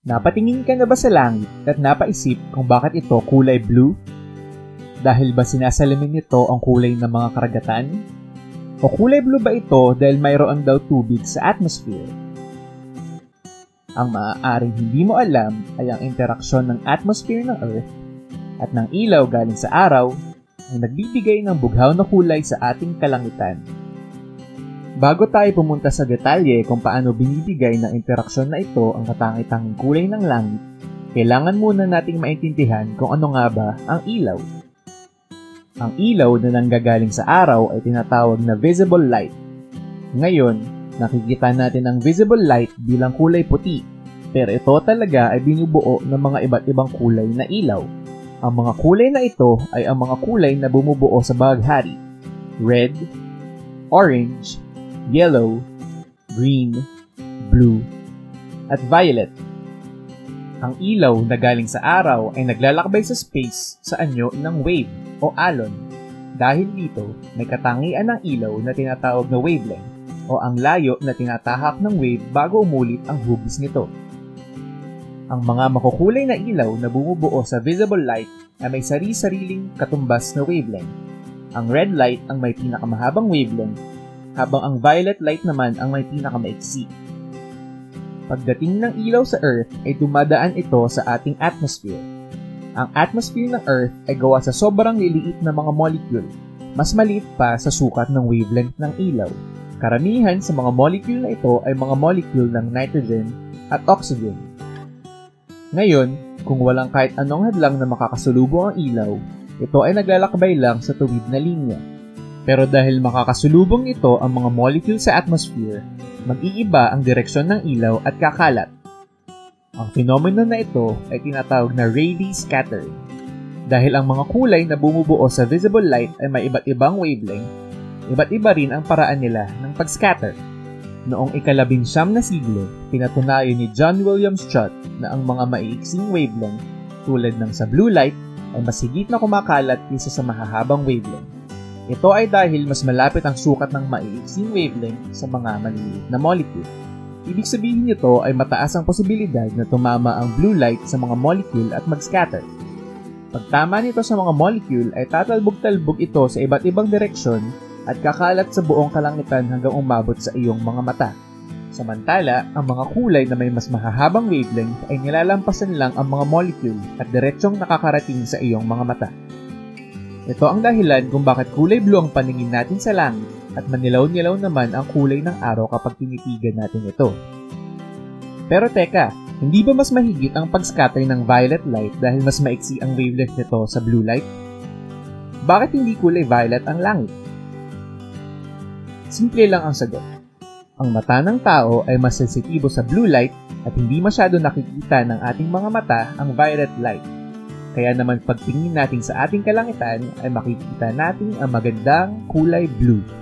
Napatingin ka na ba sa langit at napaisip kung bakit ito kulay blue? Dahil ba sinasalamin nito ang kulay ng mga karagatan? O kulay blue ba ito dahil mayroon daw tubig sa atmosphere? Ang maaaring hindi mo alam ay ang interaksyon ng atmosphere ng Earth at ng ilaw galing sa araw ang nagbibigay ng bughaw na kulay sa ating kalangitan. Bago tayo pumunta sa detalye kung paano binibigay ng interaksyon na ito ang katangi-tanging kulay ng langit, kailangan muna nating maintindihan kung ano nga ba ang ilaw. Ang ilaw na nanggagaling sa araw ay tinatawag na visible light. Ngayon, nakikita natin ang visible light bilang kulay puti, pero ito talaga ay binubuo ng mga iba't ibang kulay na ilaw. Ang mga kulay na ito ay ang mga kulay na bumubuo sa baghari. Red, orange, yellow, green, blue, at violet. Ang ilaw na galing sa araw ay naglalakbay sa space sa anyo ng wave o alon. Dahil dito, may katangian ng ilaw na tinatawag na wavelength o ang layo na tinatahak ng wave bago umulit ang hugis nito. Ang mga makukulay na ilaw na bumubuo sa visible light ay may sari-sariling katumbas na wavelength. Ang red light ang may pinakamahabang wavelength habang ang violet light naman ang may pinakamaiksi. Pagdating ng ilaw sa Earth ay dumadaan ito sa ating atmosphere. Ang atmosphere ng Earth ay gawa sa sobrang liliit na mga molecule, mas maliit pa sa sukat ng wavelength ng ilaw. Karamihan sa mga molecule na ito ay mga molecule ng nitrogen at oxygen. Ngayon, kung walang kahit anong hadlang na makakasulubong ang ilaw, ito ay naglalakbay lang sa tuwid na linya. Pero dahil makakasulubong ito ang mga molecule sa atmosphere, mag-iiba ang direksyon ng ilaw at kakalat. Ang phenomenon na ito ay tinatawag na Rayleigh scattering. Dahil ang mga kulay na bumubuo sa visible light ay may iba't ibang wavelength, iba't iba rin ang paraan nila ng pag-scatter. Noong ikalabing siyam na siglo, pinatunayan ni John William Strutt na ang mga maiiksing wavelength tulad ng sa blue light ay mas higit na kumakalat kaysa sa mahahabang wavelength. Ito ay dahil mas malapit ang sukat ng maiiksing wavelength sa mga maliliit na molecule. Ibig sabihin nito ay mataas ang posibilidad na tumama ang blue light sa mga molecule at mag-scatter. Pagtama nito sa mga molecule ay tatalbog-talbog ito sa iba't ibang direksyon at kakalat sa buong kalangitan hanggang umabot sa iyong mga mata. Samantala, ang mga kulay na may mas mahahabang wavelength ay nilalampasan lang ang mga molecule at diretsyong nakakarating sa iyong mga mata. Ito ang dahilan kung bakit kulay blue ang paningin natin sa langit at manilaw-nilaw naman ang kulay ng araw kapag tinitigan natin ito. Pero teka, hindi ba mas mahigit ang pag-scatter ng violet light dahil mas maiksi ang wavelength nito sa blue light? Bakit hindi kulay violet ang langit? Simple lang ang sagot. Ang mata ng tao ay mas sensitibo sa blue light at hindi masyado nakikita ng ating mga mata ang violet light. Kaya naman pagtingin natin sa ating kalangitan ay makikita natin ang magandang kulay blue.